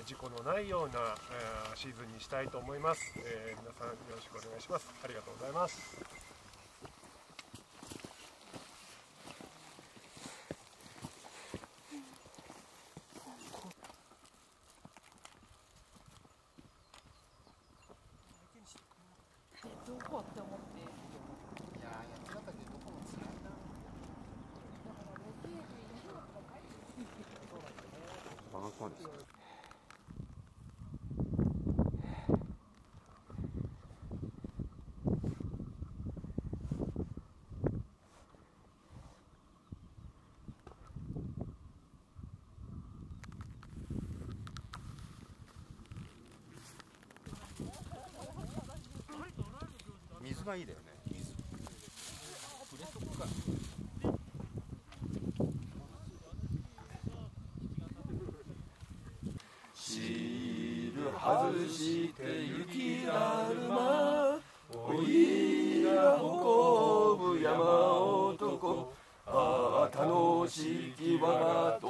えー、事故のないような、えー、シーズンにしたいと思います、え皆さんよろしくお願いします。ありがとうございます。どこって思っていや八ヶ岳どこもなだからロケで一緒だったら帰ってそうだねがいいだよね。水かシール外して雪だるまおいら運ぶ山男。ああ楽しきわと